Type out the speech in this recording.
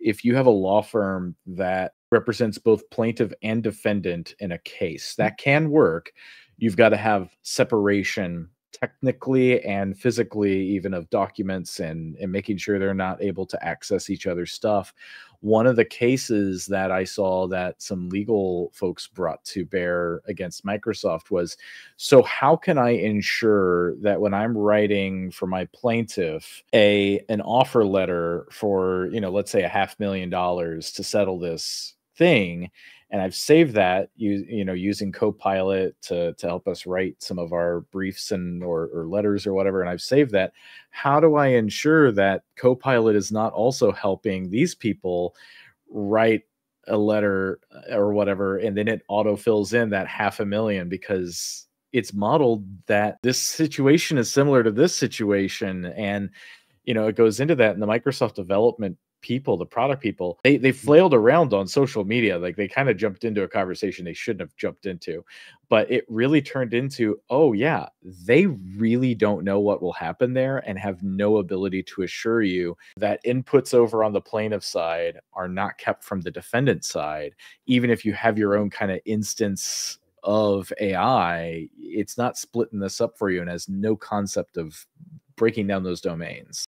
if you have a law firm that represents both plaintiff and defendant in a case, that can work. You've got to have separation technically and physically even of documents and and making sure they're not able to access each other's stuff. One of the cases that i saw that some legal folks brought to bear against microsoft was so how can i ensure that when i'm writing for my plaintiff a an offer letter for you know let's say a half million dollars to settle this thing and I've saved that you you know using Copilot to to help us write some of our briefs and or, or letters or whatever, and I've saved that. How do I ensure that Copilot is not also helping these people write a letter uh, or whatever, and then it auto fills in that half a million because it's modeled that this situation is similar to this situation and you know it goes into that in the microsoft development people, the product people, they they flailed around on social media. Like they kind of jumped into a conversation they shouldn't have jumped into. But it really turned into, oh yeah, they really don't know what will happen there and have no ability to assure you that inputs over on the plaintiff side are not kept from the defendant side, even if you have your own kind of instance of AI, it's not splitting this up for you and has no concept of breaking down those domains.